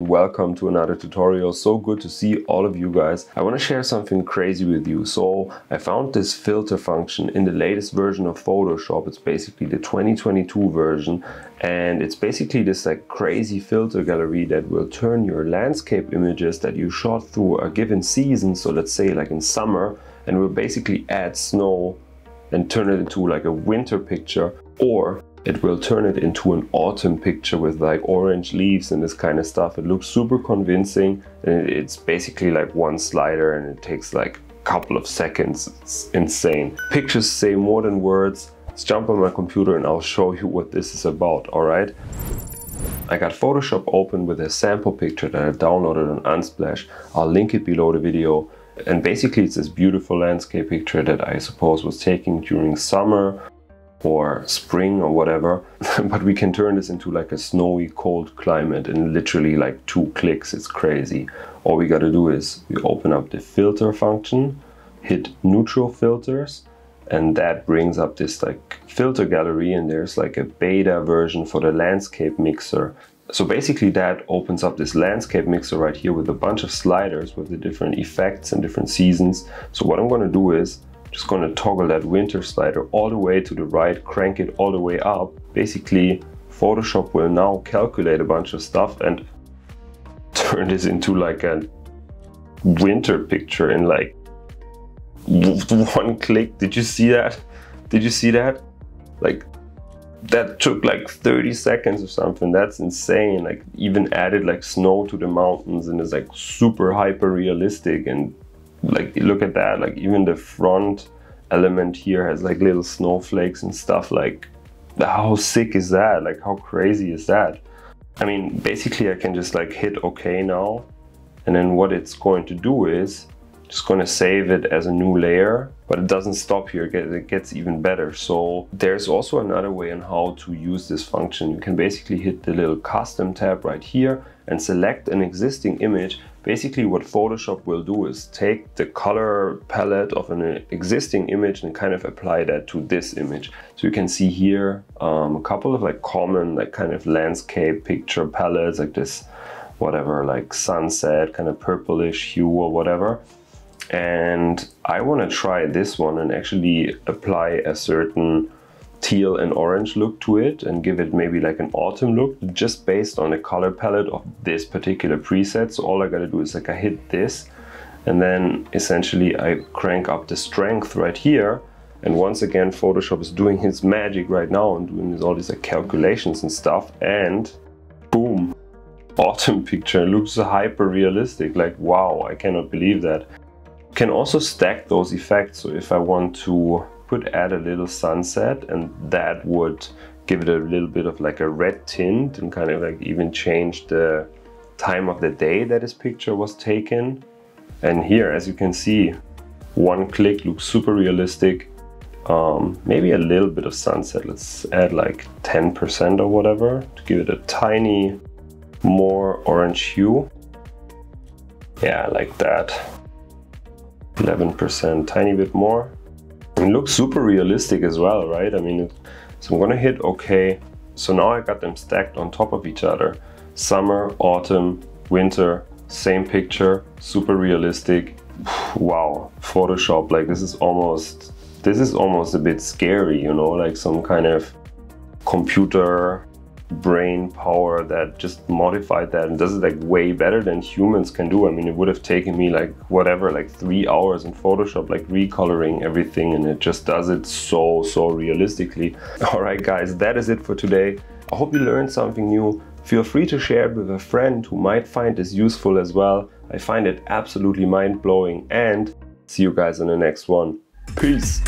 Welcome to another tutorial. So good to see all of you guys. I want to share something crazy with you. So I found this filter function in the latest version of Photoshop. It's basically the 2022 version and it's basically this like crazy filter gallery that will turn your landscape images that you shot through a given season. So let's say like in summer and will basically add snow and turn it into like a winter picture or it will turn it into an autumn picture with like orange leaves and this kind of stuff. It looks super convincing and it's basically like one slider and it takes like a couple of seconds. It's insane. Pictures say more than words. Let's jump on my computer and I'll show you what this is about, alright? I got Photoshop open with a sample picture that I downloaded on Unsplash. I'll link it below the video. And basically it's this beautiful landscape picture that I suppose was taken during summer or spring or whatever but we can turn this into like a snowy cold climate in literally like two clicks. It's crazy. All we got to do is we open up the filter function hit neural filters and that brings up this like filter gallery and there's like a beta version for the landscape mixer. So basically that opens up this landscape mixer right here with a bunch of sliders with the different effects and different seasons. So what i'm going to do is just going to toggle that winter slider all the way to the right, crank it all the way up. Basically, Photoshop will now calculate a bunch of stuff and turn this into like a winter picture in like one click. Did you see that? Did you see that? Like that took like 30 seconds or something. That's insane. Like even added like snow to the mountains and it's like super hyper realistic and like look at that like even the front element here has like little snowflakes and stuff like how sick is that? Like how crazy is that? I mean basically i can just like hit ok now and then what it's going to do is just going to save it as a new layer but it doesn't stop here. It gets even better. So there's also another way on how to use this function. You can basically hit the little custom tab right here and select an existing image. Basically what Photoshop will do is take the color palette of an existing image and kind of apply that to this image. So you can see here um, a couple of like common like kind of landscape picture palettes like this whatever like sunset kind of purplish hue or whatever and I want to try this one and actually apply a certain teal and orange look to it and give it maybe like an autumn look just based on the color palette of this particular preset. So all I gotta do is like I hit this and then essentially I crank up the strength right here. And once again Photoshop is doing its magic right now and doing all these like calculations and stuff. And boom autumn picture looks hyper realistic like wow I cannot believe that can also stack those effects so if I want to could add a little sunset and that would give it a little bit of like a red tint and kind of like even change the time of the day that this picture was taken. And here, as you can see, one click looks super realistic. Um, maybe a little bit of sunset. Let's add like 10% or whatever to give it a tiny more orange hue. Yeah, like that. 11%, tiny bit more. It looks super realistic as well, right? I mean, so I'm gonna hit okay. So now I got them stacked on top of each other. Summer, autumn, winter, same picture, super realistic. Wow, Photoshop, like this is almost, this is almost a bit scary, you know, like some kind of computer brain power that just modified that and does it like way better than humans can do. I mean, it would have taken me like whatever, like three hours in Photoshop, like recoloring everything and it just does it so, so realistically. All right, guys, that is it for today. I hope you learned something new. Feel free to share it with a friend who might find this useful as well. I find it absolutely mind-blowing and see you guys in the next one. Peace!